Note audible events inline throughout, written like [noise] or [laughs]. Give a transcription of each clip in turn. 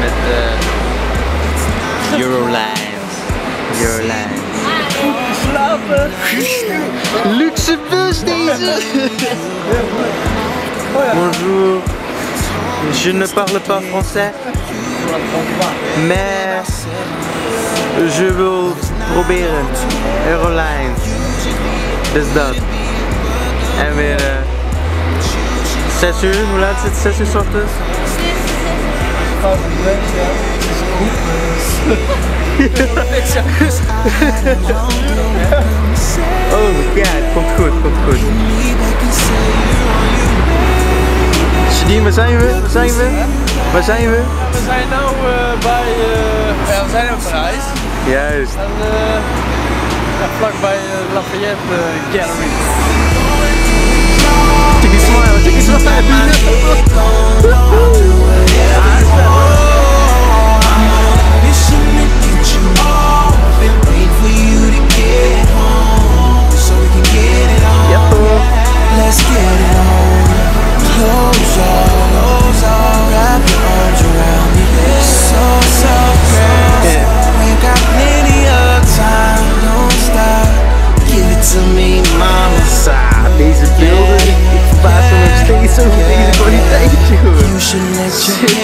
Met eh, Eurolines. Eurolines. Slapen! Luxe bus deze! Bonjour. Je ne parle pas français. Mais je wil proberen. Eurolines. Dus eh, dat. Euh, en weer 6 uur, hoe laat is het? 6 uur ochtends? Oh my god, komt goed, komt goed. Shadien, waar zijn we? Waar zijn we? Waar zijn we? We zijn nu uh, bij, uh, ja, we zijn in Parijs. Juist. En uh, ja, vlakbij Lafayette Gallery.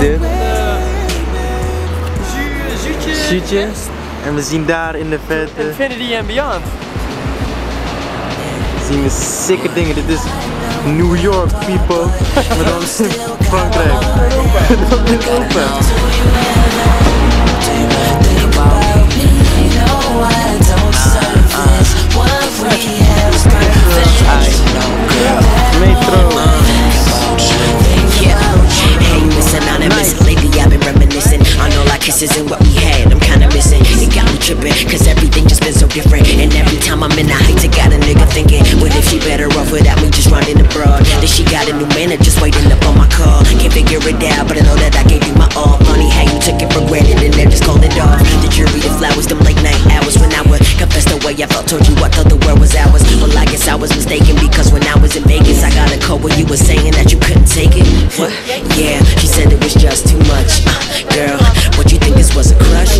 Dit. Zuutje. En we zien daar in de verte Infinity and Beyond. zien we sikke dingen. Dit is New York people. [laughs] Maar dan in Frankrijk. [laughs] Dat is Europa. [laughs] and what we had. I'm kinda missing. It got me tripping, cause everything just been so different. And every time I'm in the heights, I got a nigga thinking, what if she better off without me just running abroad? Then she got a new man just waiting up on my call. Can't figure it out, but I know that I gave Told you I thought the world was ours. Well, I guess I was mistaken because when I was in Vegas, I got a call where you were saying that you couldn't take it. What? Yeah, she said it was just too much. Uh, girl, what you think this was a crush?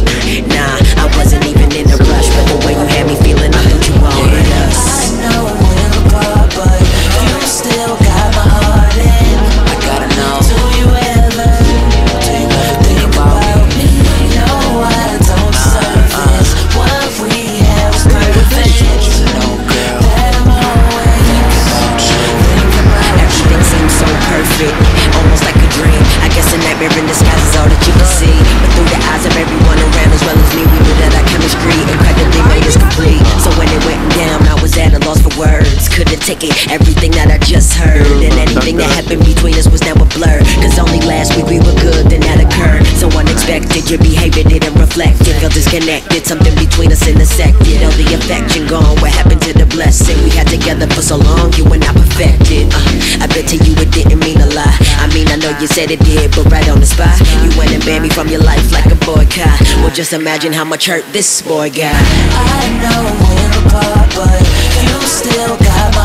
It, everything that I just heard. And anything that happened between us was now a blur. Cause only last week we were good, then that occurred. So unexpected, your behavior didn't reflect it. Felt disconnected, something between us intersected. All the affection gone, what happened to the blessing? We had together for so long, you and I perfected. Uh, I bet to you it didn't mean a lot. I mean, I know you said it did, but right on the spot, you went and banned me from your life like a boycott. Well, just imagine how much hurt this boy got. I know we're apart, but you still got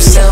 so